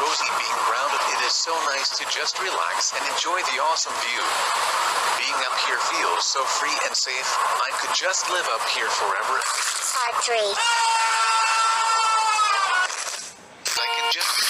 Rosie being grounded, it is so nice to just relax and enjoy the awesome view. Being up here feels so free and safe. I could just live up here forever. Part 3. I can just